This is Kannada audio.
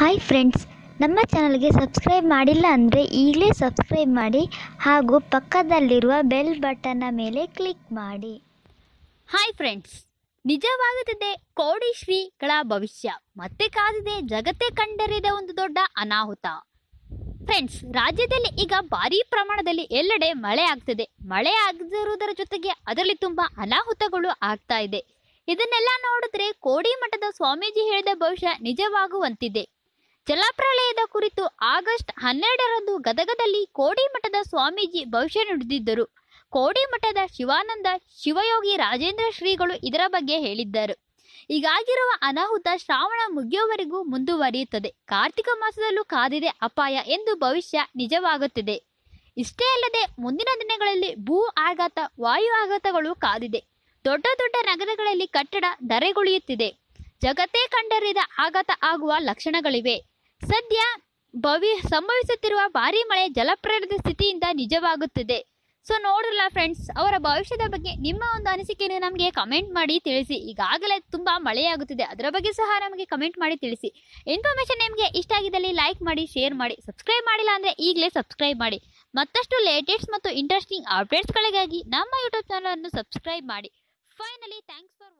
ಹಾಯ್ ಫ್ರೆಂಡ್ಸ್ ನಮ್ಮ ಚಾನಲ್ಗೆ ಸಬ್ಸ್ಕ್ರೈಬ್ ಮಾಡಿಲ್ಲ ಅಂದರೆ ಈಗಲೇ ಸಬ್ಸ್ಕ್ರೈಬ್ ಮಾಡಿ ಹಾಗೂ ಪಕ್ಕದಲ್ಲಿರುವ ಬೆಲ್ ಬಟನ್ನ ಮೇಲೆ ಕ್ಲಿಕ್ ಮಾಡಿ. ಹಾಯ್ ಫ್ರೆಂಡ್ಸ್ ನಿಜವಾಗುತ್ತದೆ ಕೋಡಿ ಶ್ರೀಗಳ ಭವಿಷ್ಯ, ಮತ್ತೆ ಕಾದಿದೆ ಜಗತ್ತೇ ಕಂಡರಿದ ಒಂದು ದೊಡ್ಡ ಅನಾಹುತ. ಫ್ರೆಂಡ್ಸ್ ರಾಜ್ಯದಲ್ಲಿ ಈಗ ಭಾರೀ ಪ್ರಮಾಣದಲ್ಲಿ ಎಲ್ಲೆಡೆ ಮಳೆ ಆಗ್ತಿದೆ. ಮಳೆ ಆಗದಿರುವುದರ ಜೊತೆಗೆ ಅದರಲ್ಲಿ ತುಂಬ ಅನಾಹುತಗಳು ಆಗ್ತಾ ಇದೆ. ಇದನ್ನೆಲ್ಲ ನೋಡಿದ್ರೆ ಕೋಡಿ ಮಠದ ಸ್ವಾಮೀಜಿ ಹೇಳಿದ ಭವಿಷ್ಯ ನಿಜವಾಗುವಂತಿದೆ. ಜಲಪ್ರಳಯದ ಕುರಿತು ಆಗಸ್ಟ್ ಹನ್ನೆರಡರಂದು ಗದಗದಲ್ಲಿ ಕೋಡಿಮಠದ ಸ್ವಾಮೀಜಿ ಭವಿಷ್ಯ ನುಡಿದಿದ್ದರು. ಕೋಡಿಮಠದ ಶಿವಾನಂದ ಶಿವಯೋಗಿ ರಾಜೇಂದ್ರ ಶ್ರೀಗಳು ಇದರ ಬಗ್ಗೆ ಹೇಳಿದ್ದರು. ಈಗಾಗಿರುವ ಅನಾಹುತ ಶ್ರಾವಣ ಮುಗಿಯುವವರೆಗೂ ಮುಂದುವರಿಯುತ್ತದೆ. ಕಾರ್ತಿಕ ಮಾಸದಲ್ಲೂ ಕಾದಿದೆ ಅಪಾಯ ಎಂದು ಭವಿಷ್ಯ ನಿಜವಾಗುತ್ತಿದೆ. ಇಷ್ಟೇ ಅಲ್ಲದೆ ಮುಂದಿನ ದಿನಗಳಲ್ಲಿ ಭೂ ಆಘಾತ, ವಾಯು ಆಘಾತಗಳು ಕಾದಿದೆ. ದೊಡ್ಡ ದೊಡ್ಡ ನಗರಗಳಲ್ಲಿ ಕಟ್ಟಡ ಧರೆಗುಳಿಯುತ್ತಿದೆ. ಜಗತ್ತೇ ಕಂಡರಿದ ಆಘಾತ ಆಗುವ ಲಕ್ಷಣಗಳಿವೆ. ಸದ್ಯ ಭವಿ ಸಂಭವಿಸುತ್ತಿರುವ ಭಾರಿ ಮಳೆ ಜಲಪ್ರಳಯದ ಸ್ಥಿತಿಯಿಂದ ನಿಜವಾಗುತ್ತಿದೆ. ಸೊ ನೋಡ್ರಲ್ಲ ಫ್ರೆಂಡ್ಸ್ ಅವರ ಭವಿಷ್ಯದ ಬಗ್ಗೆ ನಿಮ್ಮ ಒಂದು ಅನಿಸಿಕೆಯನ್ನು ನಮಗೆ ಕಮೆಂಟ್ ಮಾಡಿ ತಿಳಿಸಿ. ಈಗಾಗಲೇ ತುಂಬ ಮಳೆಯಾಗುತ್ತಿದೆ. ಅದರ ಬಗ್ಗೆ ಸಹ ನಮಗೆ ಕಮೆಂಟ್ ಮಾಡಿ ತಿಳಿಸಿ. ಇನ್ಫಾರ್ಮೇಶನ್ ನಿಮಗೆ ಇಷ್ಟ ಆಗಿದ್ದಲ್ಲಿ ಲೈಕ್ ಮಾಡಿ ಶೇರ್ ಮಾಡಿ ಸಬ್ಸ್ಕ್ರೈಬ್ ಮಾಡಿಲ್ಲ ಅಂದರೆ ಈಗಲೇ ಸಬ್ಸ್ಕ್ರೈಬ್ ಮಾಡಿ. ಮತ್ತಷ್ಟು ಲೇಟೆಸ್ಟ್ ಮತ್ತು ಇಂಟ್ರೆಸ್ಟಿಂಗ್ ಅಪ್ಡೇಟ್ಸ್ಗಳಿಗಾಗಿ ನಮ್ಮ ಯೂಟ್ಯೂಬ್ ಚಾನಲನ್ನು ಸಬ್ಸ್ಕ್ರೈಬ್ ಮಾಡಿ. Finally thanks for